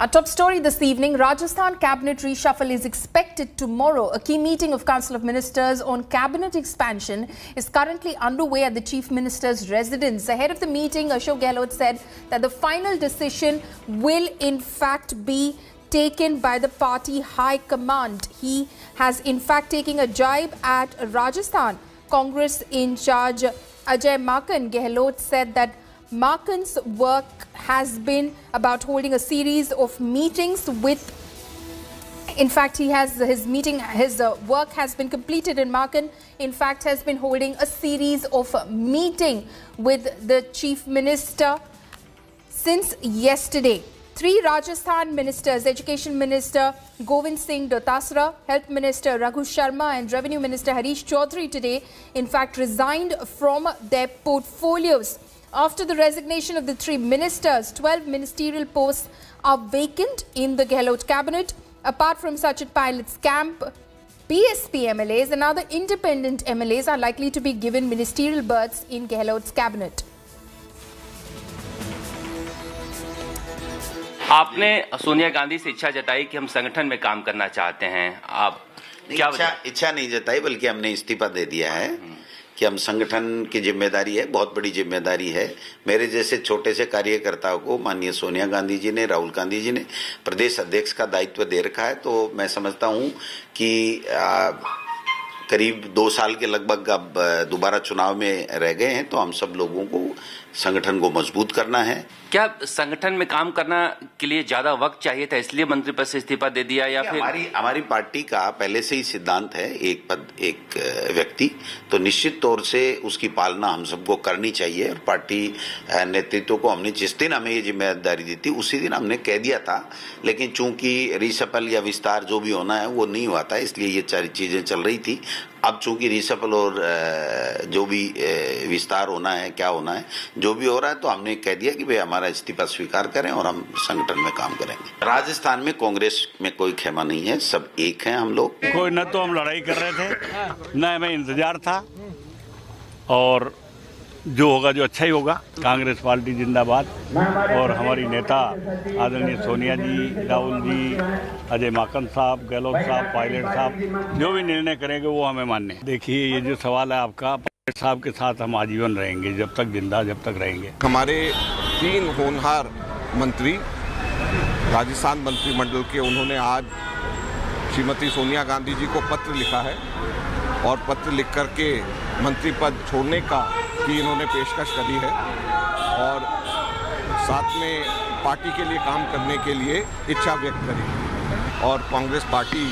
Our top story this evening Rajasthan cabinet reshuffle is expected tomorrow. A key meeting of Council of Ministers on cabinet expansion is currently underway at the Chief Minister's residence. Ahead of the meeting, Ashok Gehlot said that the final decision will, in fact, be taken by the party high command. He has, in fact, taken a jibe at Rajasthan. Congress in charge Ajay Maken Gehlot said that Maken's work has been about holding a series of meetings with in fact he has his meeting his uh, work has been completed in Maken in fact has been holding a series of meeting with the chief minister since yesterday. Three Rajasthan ministers education minister Govind Singh Dotasra health minister Raghu Sharma and revenue minister Harish Chaudhary today in fact resigned from their portfolios after the resignation of the three ministers, 12 ministerial posts are vacant in the Gehlot cabinet. Apart from Sachin Pilot's camp, BSP MLAs and other independent MLAs are likely to be given ministerial berths in Gehlot's cabinet. आपने सोनिया गांधी से इच्छा जताई कि हम संगठन में काम करना चाहते हैं आप क्या इच्छा इच्छा नहीं जताई बल्कि हमने इस्तीफा दे दिया है कि हम संगठन की ज़िम्मेदारी है बहुत बड़ी ज़िम्मेदारी है। मेरे जैसे छोटे से कार्यकर्ताओं को माननीय सोनिया गांधी जी ने राहुल गांधी जी ने प्रदेश अध्यक्ष का दायित्व दे रखा है। तो मैं समझता हूँ कि आ, करीब दो साल के लगभग अब दोबारा चुनाव में रह गए हैं तो हम सब लोगों को संगठन को मज़बूत करना है। क्या संगठन में काम करना के लिए ज़्यादा वक्त चाहिए था इसलिए मंत्री पद से इस्तीफा दे दिया या फिर हमारी हमारी पार्टी का पहले से ही सिद्धांत है एक पद एक व्यक्ति। तो निश्चित तौर से उसकी पालना हम सबको करनी चाहिए और पार्टी नेतृत्व को हमने जिस दिन हमें ये ज़िम्मेदारी दी थी उसी दिन हमने कह दिया था। लेकिन चूँकि रिसफल या विस्तार जो भी होना है वो नहीं हुआ था इसलिए ये सारी चीज़ें चल रही थी। अब चूँकि रिसफल और जो भी विस्तार होना है, क्या होना है, जो भी हो रहा है तो हमने कह दिया कि भाई हमारा इस्तीफा स्वीकार करें और हम संगठन में काम करेंगे। राजस्थान में कांग्रेस में कोई खेमा नहीं है, सब एक हैं हम लोग। कोई न तो हम लड़ाई कर रहे थे, न हमें इंतज़ार था, और जो होगा, जो अच्छा ही होगा, कांग्रेस पार्टी जिंदाबाद। और हमारी नेता आदरणीय सोनिया जी, राहुल जी, अजय माकन साहब, गहलोत साहब, पायलट साहब, जो भी निर्णय करेंगे, वो हमें मान्य देखिए, ये जो सवाल है आपका, पायलट साहब के साथ हम आजीवन रहेंगे, जब तक ज़िंदा, जब तक रहेंगे। हमारे तीन होनहार मंत्री, राजस्थान मंत्रिमंडल के, उन्होंने आज श्रीमती सोनिया गांधी जी को पत्र लिखा है। और पत्र लिख करके मंत्री पद छोड़ने का भी इन्होंने पेशकश करी है। और साथ में पार्टी के लिए काम करने के लिए इच्छा व्यक्त करी और कांग्रेस पार्टी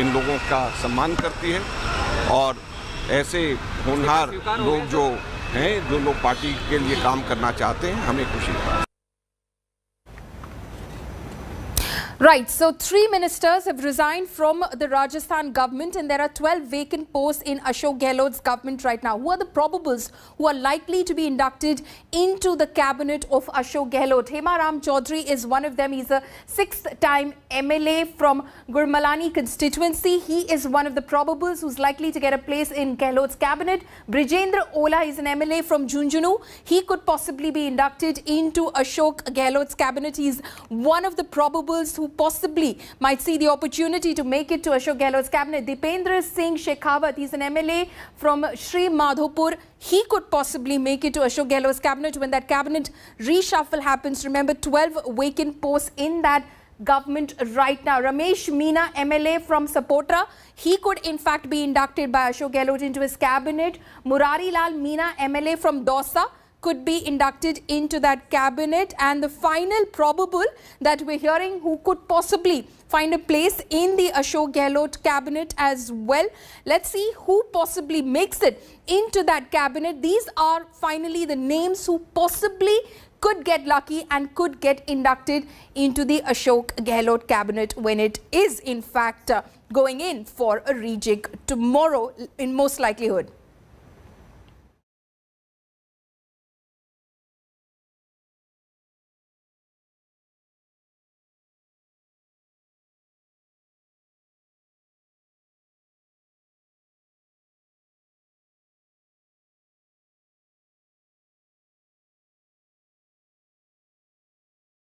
इन लोगों का सम्मान करती है। और ऐसे होनहार लोग जो हैं, जो लोग पार्टी के लिए काम करना चाहते हैं, हमें खुशी है। Right, so three ministers have resigned from the Rajasthan government and there are 12 vacant posts in Ashok Gehlot's government right now. Who are the probables who are likely to be inducted into the cabinet of Ashok Gehlot? Hema Ram Chaudhary is one of them. He's a sixth-time MLA from Gudamalani constituency. He is one of the probables who's likely to get a place in Gehlot's cabinet. Brijendra Ola is an MLA from Jhunjhunu. He could possibly be inducted into Ashok Gehlot's cabinet. He's one of the probables who possibly might see the opportunity to make it to Ashok Gehlot's cabinet. Dipendra Singh Shekhawat, he's an MLA from Sri Madhopur. He could possibly make it to Ashok Gehlot's cabinet when that cabinet reshuffle happens. Remember, 12 vacant posts in that government right now. Ramesh Meena, MLA from Sapotra, he could in fact be inducted by Ashok Gehlot into his cabinet. Murari Lal Meena, MLA from Dausa, could be inducted into that cabinet and the final probable that we're hearing who could possibly find a place in the Ashok Gehlot cabinet as well. Let's see who possibly makes it into that cabinet. These are finally the names who possibly could get lucky and could get inducted into the Ashok Gehlot cabinet when it is in fact uh, going in for a rejig tomorrow in most likelihood.